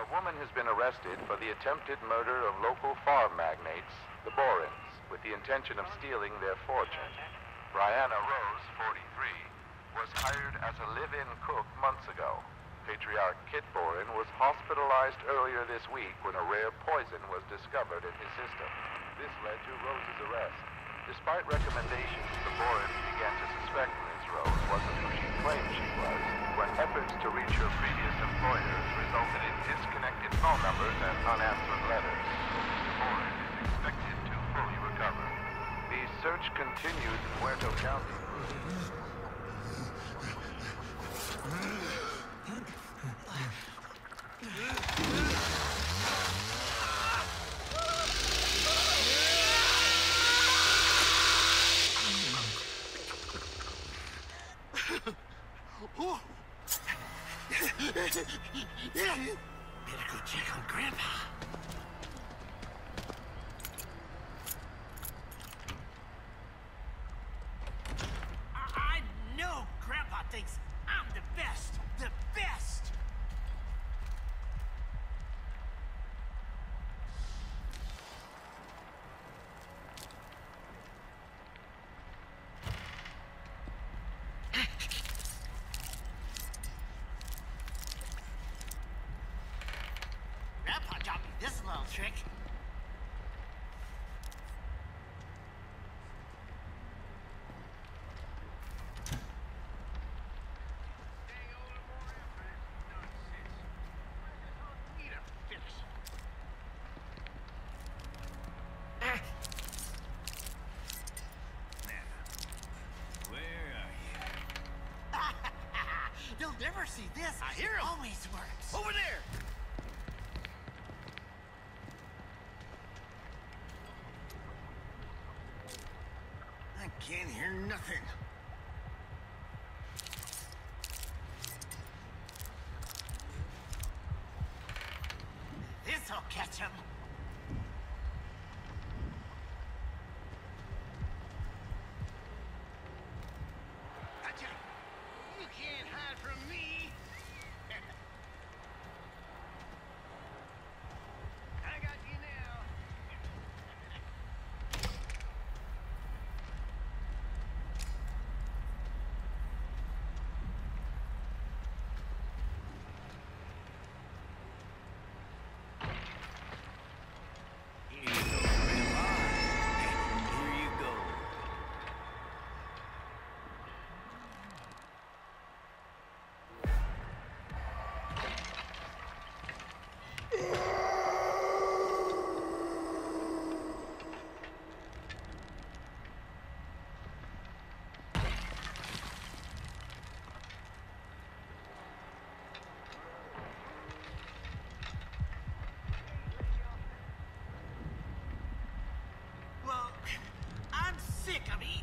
A woman has been arrested for the attempted murder of local farm magnates, the Borins, with the intention of stealing their fortune. Brianna Rose, 43, was hired as a live-in cook months ago. Patriarch Kit Borin was hospitalized earlier this week when a rare poison was discovered in his system. This led to Rose's arrest. Despite recommendations, the Borins began to suspect. Rose wasn't who she claimed she was when efforts to reach her previous employers resulted in disconnected phone numbers and unanswered letters. Borin is expected to fully recover. The search continues in Huerto County. Better go check on Grandpa. I, I know Grandpa thinks I'm the best. The best. Grandpa taught me this little trick. You'll never see this. I hear him. Always works. Over there. I can't hear nothing. This'll catch him. Gotcha. You can't hide from me. I got you now. Here you go, Grandpa. Here you go. Well, I'm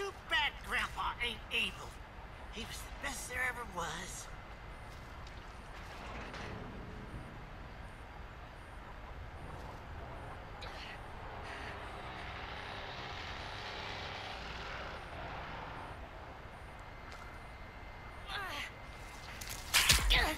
Too bad Grandpa ain't able. He was the best there ever was. That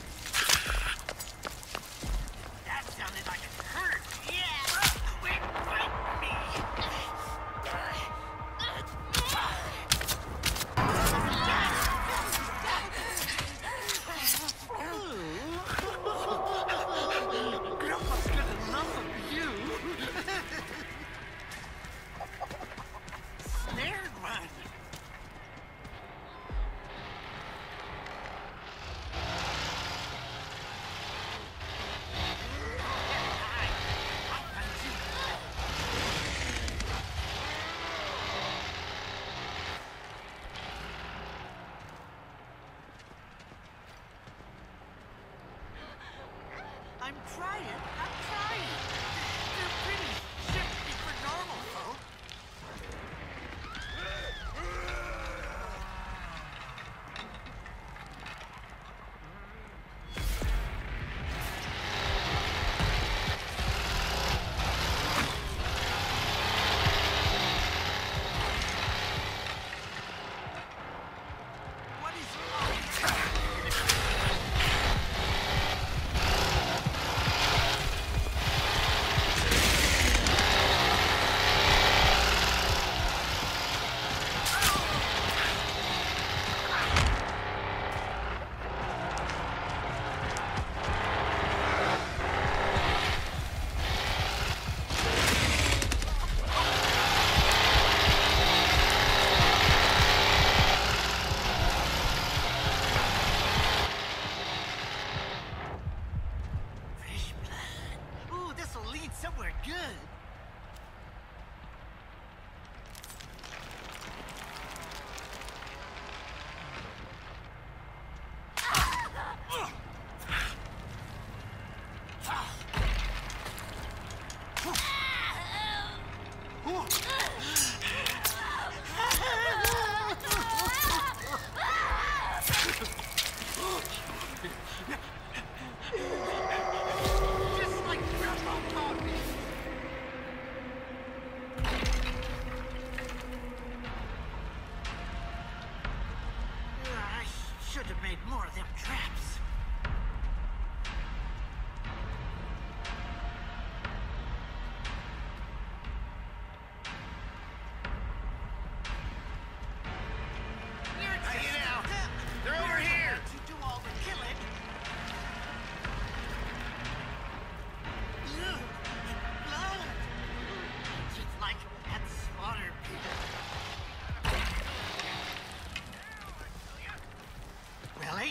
good,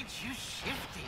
you shifty.